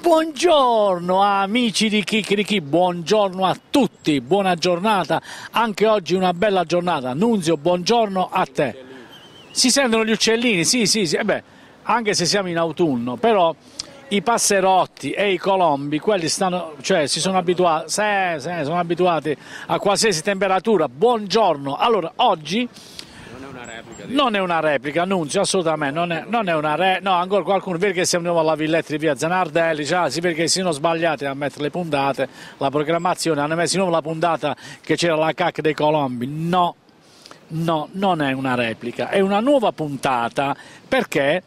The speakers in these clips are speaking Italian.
Buongiorno amici di Chicchirichi, buongiorno a tutti, buona giornata, anche oggi una bella giornata. Nunzio, buongiorno a te. Si sentono gli uccellini, sì, sì, sì, eh beh, anche se siamo in autunno, però i passerotti e i colombi, quelli stanno, cioè, si sono abituati, sì, sì, sono abituati a qualsiasi temperatura. Buongiorno. Allora, oggi non è una replica, Nunzio, assolutamente, non è, non è una replica, no, ancora qualcuno, che siamo alla villetta di via Zanardelli, cioè, vede che si sono sbagliati a mettere le puntate, la programmazione, hanno messo di nuovo la puntata che c'era la cacca dei colombi, no, no, non è una replica, è una nuova puntata perché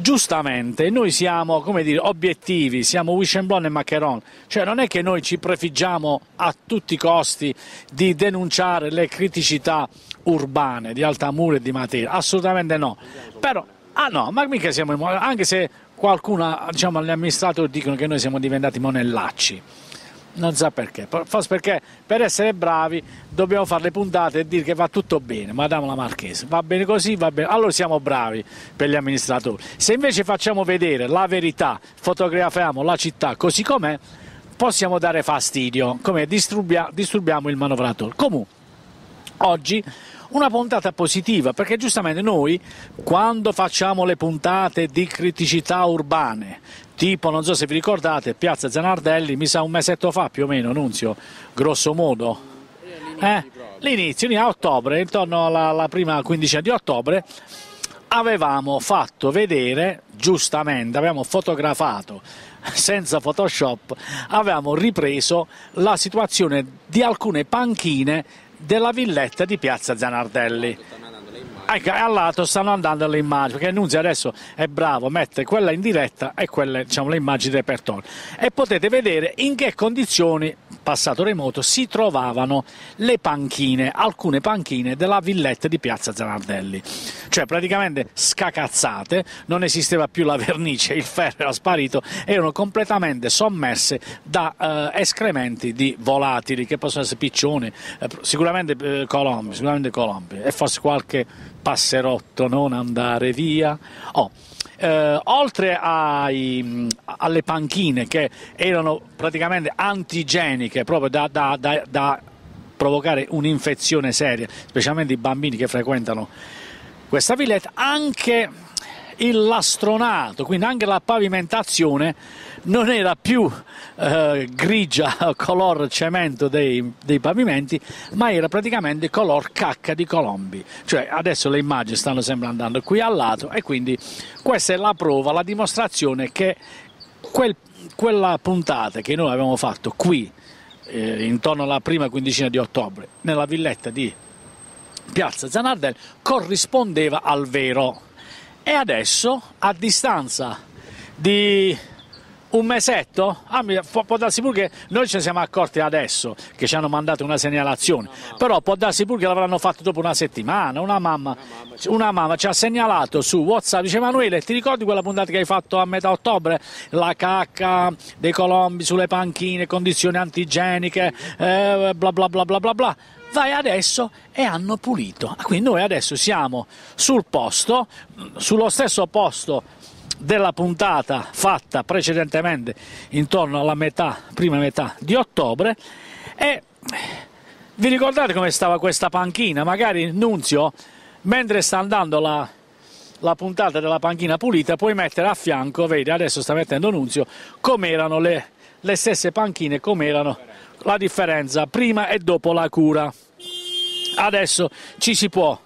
giustamente noi siamo dire, obiettivi, siamo Wishenblon e Maccheron, cioè non è che noi ci prefiggiamo a tutti i costi di denunciare le criticità urbane di Altamura e di Matera, assolutamente no, però, ah no, ma mica siamo, anche se qualcuno, diciamo, gli amministratori dicono che noi siamo diventati monellacci, non sa perché, forse perché per essere bravi dobbiamo fare le puntate e dire che va tutto bene, Madame la Marchese, va bene così, va bene, allora siamo bravi per gli amministratori. Se invece facciamo vedere la verità, fotografiamo la città così com'è, possiamo dare fastidio, come disturbiamo, disturbiamo il manovratore. Comunque, oggi una puntata positiva perché giustamente noi quando facciamo le puntate di criticità urbane tipo non so se vi ricordate Piazza Zanardelli mi sa un mesetto fa più o meno Nunzio grosso modo eh? l'inizio a ottobre intorno alla, alla prima quindicina di ottobre avevamo fatto vedere giustamente avevamo fotografato senza Photoshop avevamo ripreso la situazione di alcune panchine della villetta di Piazza Zanardelli. Ecco, al lato stanno andando le immagini, perché Nunzio adesso è bravo, mette quella in diretta e quelle, diciamo, le immagini del repertorio. E potete vedere in che condizioni passato remoto si trovavano le panchine, alcune panchine della villetta di Piazza Zanardelli, cioè praticamente scacazzate, non esisteva più la vernice, il ferro era sparito, erano completamente sommerse da eh, escrementi di volatili che possono essere piccioni, eh, sicuramente eh, colombi, sicuramente colombi e forse qualche passerotto non andare via. Oh, eh, oltre ai, alle panchine che erano praticamente antigeniche proprio da, da, da, da provocare un'infezione seria, specialmente i bambini che frequentano questa villetta, anche il lastronato, quindi anche la pavimentazione non era più eh, grigia color cemento dei, dei, pavimenti, ma era praticamente color cacca di colombi. Cioè adesso le immagini stanno sempre andando qui al lato e quindi questa è la prova, la dimostrazione che quel, quella puntata che noi avevamo fatto qui eh, intorno alla prima quindicina di ottobre nella villetta di Piazza Zanardelli corrispondeva al vero e adesso a distanza di un mesetto? Ah, può, darsi pure che noi ci siamo accorti adesso che ci hanno mandato una segnalazione, però può darsi pure che l'avranno fatto dopo una settimana. Una mamma, una mamma ci ha segnalato su WhatsApp, dice Emanuele, ti ricordi quella puntata che hai fatto a metà ottobre? La cacca dei colombi sulle panchine, condizioni antigeniche, eh, bla bla bla bla bla bla vai adesso e hanno pulito. Quindi noi adesso siamo sul posto, sullo stesso posto della puntata fatta precedentemente intorno alla metà, prima metà di ottobre e vi ricordate come stava questa panchina? Magari Nunzio, mentre sta andando la, la puntata della panchina pulita, puoi mettere a fianco, vedi adesso sta mettendo Nunzio, come erano le, le stesse panchine, come erano la differenza prima e dopo la cura. Adesso ci si può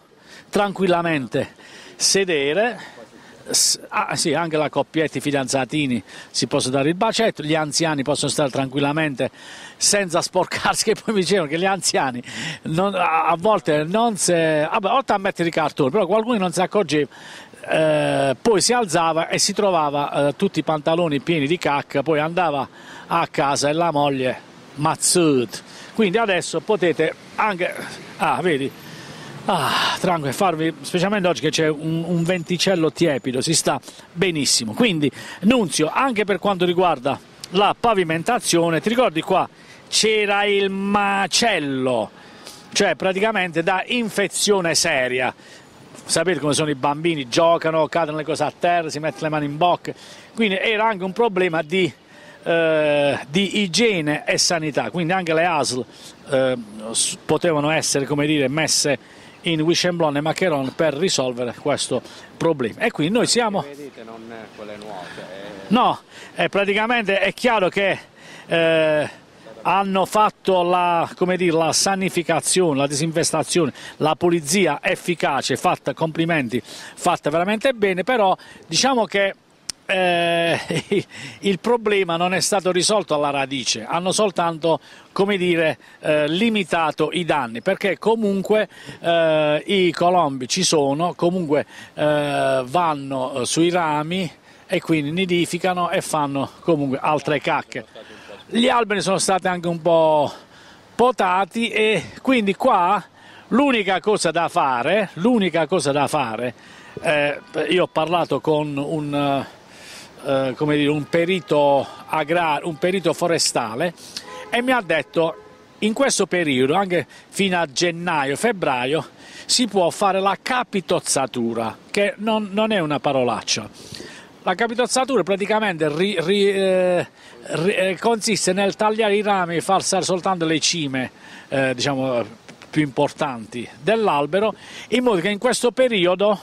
tranquillamente sedere Ah, sì, anche la coppietta, i fidanzatini si possono dare il bacetto, gli anziani possono stare tranquillamente senza sporcarsi, che poi mi dicevano che gli anziani non, a volte non si... Vabbè, oltre a mettere i cartoni, però qualcuno non si accorgeva, eh, poi si alzava e si trovava eh, tutti i pantaloni pieni di cacca, poi andava a casa e la moglie mazzut. Quindi adesso potete anche... Ah, vedi Ah, tranquillo, farvi, specialmente oggi che c'è un, un, venticello tiepido, si sta benissimo. Quindi, Nunzio, anche per quanto riguarda la pavimentazione, ti ricordi qua c'era il macello, cioè praticamente da infezione seria. Sapete come sono i bambini, giocano, cadono le cose a terra, si mettono le mani in bocca, quindi era anche un problema di eh, di igiene e sanità, quindi anche le ASL eh, potevano essere come dire, messe in Wishenblon e Maccheron per risolvere questo problema. E quindi noi siamo... No, eh, praticamente è chiaro che eh, hanno fatto la, dire, la, sanificazione, la disinfestazione, la pulizia efficace, fatta, complimenti, fatta veramente bene, però diciamo che eh, il problema non è stato risolto alla radice, hanno soltanto come dire, eh, limitato i danni, perché comunque eh, i colombi ci sono, comunque eh, vanno sui rami e quindi nidificano e fanno comunque altre cacche. Gli alberi sono stati anche un po' potati e quindi qua l'unica cosa da fare, l'unica cosa da fare, eh, io ho parlato con un eh, come dire, un, perito agrario, un perito forestale e mi ha detto in questo periodo, anche fino a gennaio-febbraio, si può fare la capitozzatura, che non, non è una parolaccia. La capitozzatura praticamente ri, ri, eh, ri, eh, consiste nel tagliare i rami e far stare soltanto le cime eh, diciamo, più importanti dell'albero, in modo che in questo periodo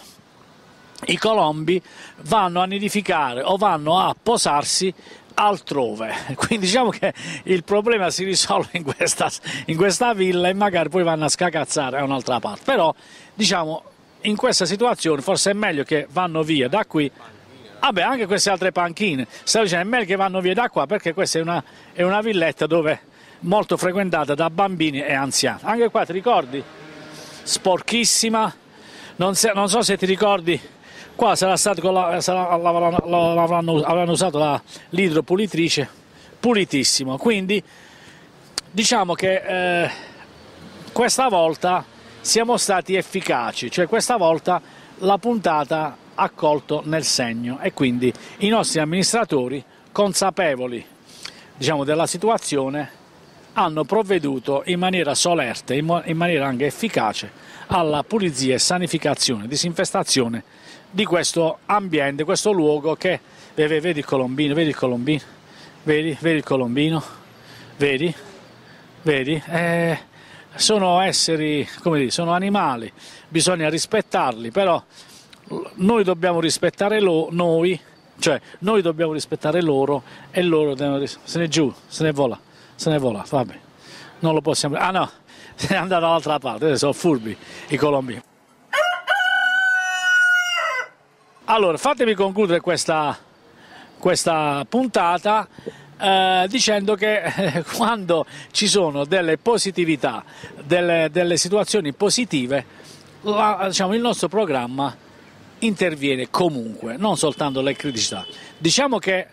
i colombi vanno a nidificare o vanno a posarsi altrove. Quindi diciamo che il problema si risolve in questa, in questa villa e magari poi vanno a scacazzare a un'altra parte. Però diciamo in questa situazione forse è meglio che vanno via da qui. Vabbè, anche queste altre panchine, stavo dicendo, è meglio che vanno via da qua perché questa è una, è una villetta dove molto frequentata da bambini e anziani. Anche qua ti ricordi? Sporchissima, non, se, non so se ti ricordi Qua sarà stato la, sarà, avranno, avranno usato l'idropulitrice pulitissimo, quindi diciamo che eh, questa volta siamo stati efficaci, cioè questa volta la puntata ha colto nel segno e quindi i nostri amministratori consapevoli diciamo, della situazione hanno provveduto in maniera solerte, in maniera anche efficace alla pulizia e sanificazione, disinfestazione di questo ambiente, questo luogo che vedi, vedi il colombino, vedi il colombino, vedi, vedi il colombino, vedi, vedi, eh, sono esseri, come dire, sono animali, bisogna rispettarli, però noi dobbiamo rispettare lo, noi, cioè noi dobbiamo rispettare loro e loro devono se ne giù, se ne vola, se ne vola, vabbè, non lo possiamo, ah no, è andato dall'altra parte, sono furbi i colombini. Allora, fatemi concludere questa, questa puntata eh, dicendo che eh, quando ci sono delle positività, delle, delle situazioni positive, la, diciamo, il nostro programma interviene comunque, non soltanto le criticità. Diciamo che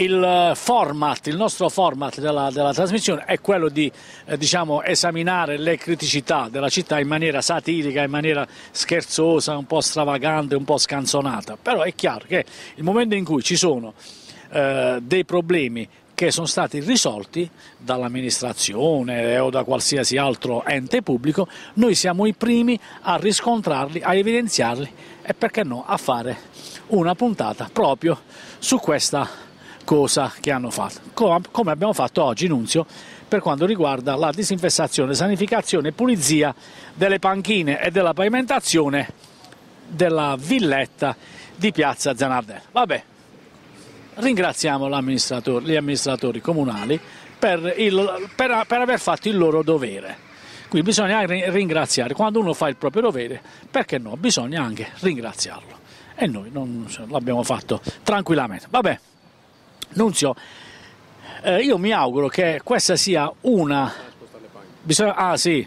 il format, il nostro format della, della trasmissione è quello di eh, diciamo, esaminare le criticità della città in maniera satirica, in maniera scherzosa, un po' stravagante, un po' scanzonata, però è chiaro che il momento in cui ci sono eh, dei problemi che sono stati risolti dall'amministrazione o da qualsiasi altro ente pubblico, noi siamo i primi a riscontrarli, a evidenziarli e perché no a fare una puntata proprio su questa cosa che hanno fatto, come abbiamo fatto oggi, Nunzio, per quanto riguarda la disinfestazione, sanificazione e pulizia delle panchine e della pavimentazione della villetta di Piazza Zanardello. Vabbè, ringraziamo gli amministratori comunali per, il, per, per aver fatto il loro dovere. Qui bisogna ringraziare, quando uno fa il proprio dovere, perché no, bisogna anche ringraziarlo. E noi non, l'abbiamo fatto tranquillamente. Vabbè. Nunzio, eh, io mi auguro che questa sia una... Bisogna... Ah sì,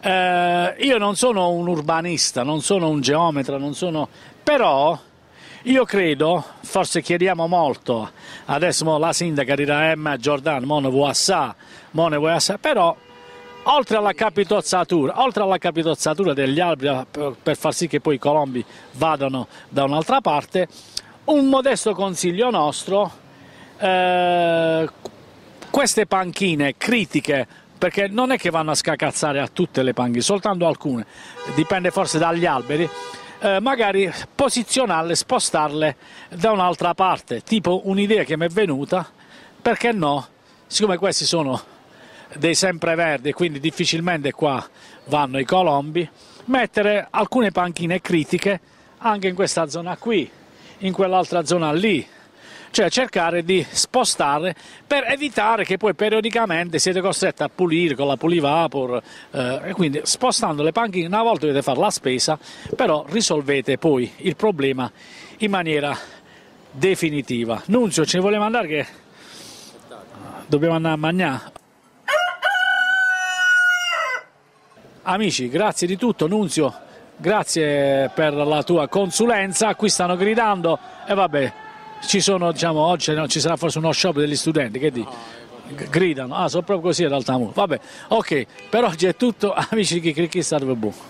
eh, io non sono un urbanista, non sono un geometra, non sono... però io credo, forse chiediamo molto, adesso la sindaca dirà Emma Giordano, mo ne vuoi assà, mo ne vuoi però oltre alla capitozzatura, oltre alla capitozzatura degli alberi per far sì che poi i colombi vadano da un'altra parte, un modesto consiglio nostro eh, queste panchine critiche perché non è che vanno a scacazzare a tutte le panchine, soltanto alcune, dipende forse dagli alberi, eh, magari posizionarle, spostarle da un'altra parte, tipo un'idea che mi è venuta perché no? Siccome questi sono dei sempreverdi quindi difficilmente qua vanno i colombi, mettere alcune panchine critiche anche in questa zona qui, in quell'altra zona lì, cioè cercare di spostare per evitare che poi periodicamente siete costretti a pulire con la pulivapor eh, e quindi spostando le panchine una volta dovete fare la spesa però risolvete poi il problema in maniera definitiva. Nunzio ci voleva andare che dobbiamo andare a mangiare? Amici grazie di tutto Nunzio grazie per la tua consulenza. Qui stanno gridando e vabbè ci sono, diciamo, oggi no, ci sarà forse uno shop degli studenti, che di? Gridano, ah, sono proprio così ad Altamuro. Vabbè, ok, per oggi è tutto, amici di Chicchi, è stato buono.